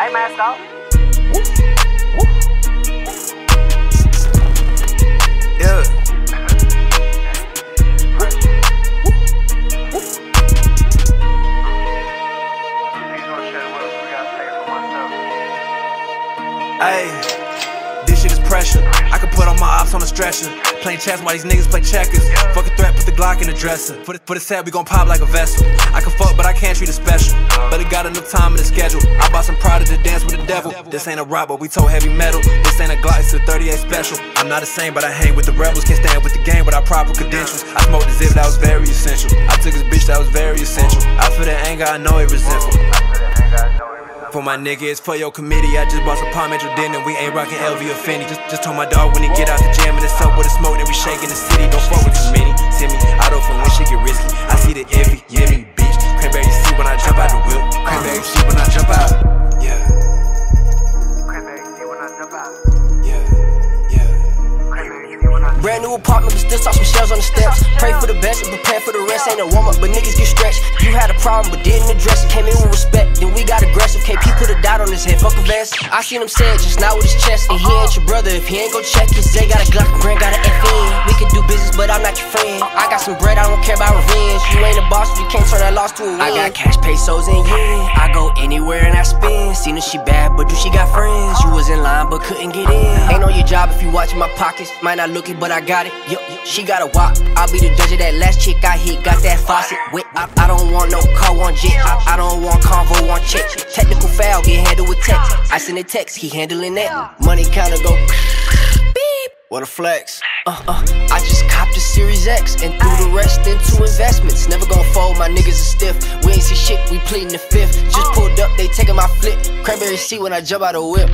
Hey, mask off. Yeah. Hey, this shit is pressure. I can put on the stretcher. Playing chess while these niggas play checkers. Fuck a threat, put the Glock in the dresser. The, for the set, we gon' pop like a vessel. I can fuck, but I can't treat it special. But it got enough time in the schedule. I bought some Prada to dance with the devil. This ain't a rock, but we told heavy metal. This ain't a Glock, it's a 38 special. I'm not the same, but I hang with the rebels. Can't stand with the game without proper credentials. I smoked the zip, that was very essential. I took his bitch, that was very essential. I feel the anger, I know it resentful. For my nigga, it's for your committee. I just bought some Parmesan dinner. We ain't rockin' LV or Fendi. Just, just told my dog when he get out the jam and it's up with the smoke, then we shaking the city. Don't fuck with too many. Send me auto from when shit get risky. I see the envy, me, bitch. Cranberry see when I jump out the whip. Cranberry see when I yeah. Brand apartment, but still saw some shells on the steps. Pray for the best and prepare for the rest. Ain't a warm up, but niggas get stretched. You had a problem, but didn't address it. Came in with respect, then we got aggressive. KP put a dot on his head, fuck a vest. I seen him say it just now with his chest. And he ain't your brother if he ain't gon' check it. Zay got a Glock, and Grant got an FN. We can do business, but I'm not your friend. I got some bread, I don't care about revenge. You ain't a boss if you can't turn that loss to a win. I got cash, pesos, and yen. I go anywhere and I spend. Seen her, she bad, but do she got friends? You was in line, but couldn't get in. Ain't on your job if you watching my pockets. Might not look it, but I got it. Yo, she got a wop. I'll be the judge of that last chick I hit. Got that faucet wet. I, I don't want no car, one jet. I, I don't want convo, one check. Technical foul, get handled with text. I send a text, he handling that. Money counter go. What a flex. Uh uh, I just copped a Series X and threw the rest into investments. Never gonna fold, my niggas are stiff. We ain't see shit, we pleading the fifth. Just pulled up, they taking my flip. Cranberry seat when I jump out the whip.